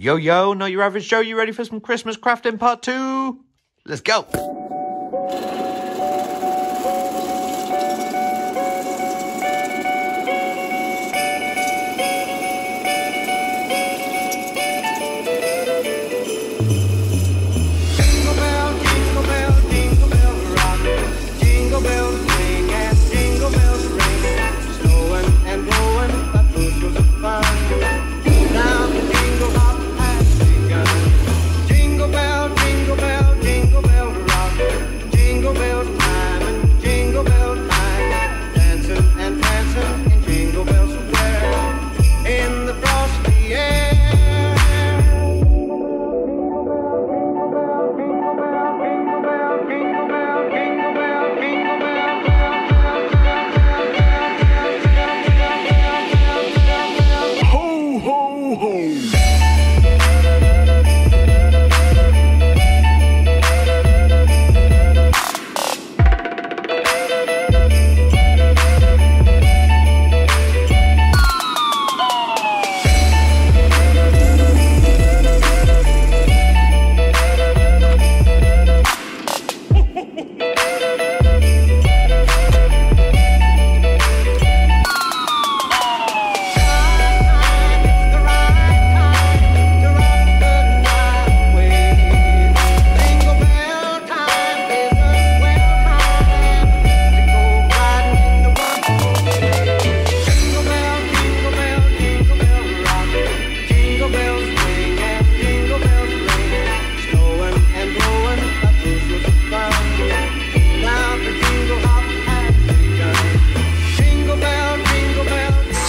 Yo, yo, not your average Joe. You ready for some Christmas crafting part two? Let's go.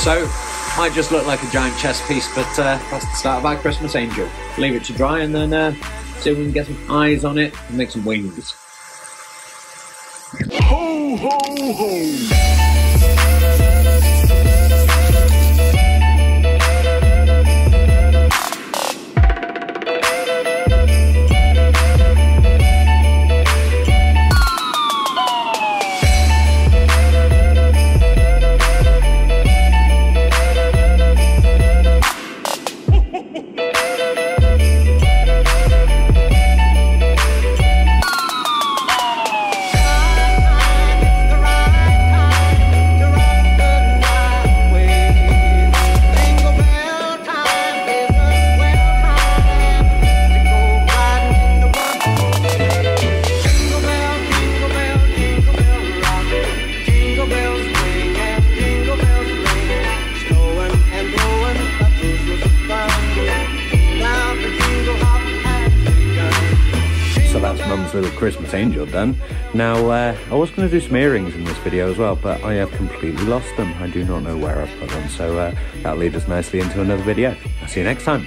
So, might just look like a giant chess piece, but uh, that's the start of our Christmas angel. Leave it to dry and then uh, see if we can get some eyes on it and make some wings. Ho, ho, ho. Mum's little Christmas angel done. Now, uh, I was going to do some earrings in this video as well, but I have completely lost them. I do not know where I've put them, so uh, that'll lead us nicely into another video. I'll see you next time.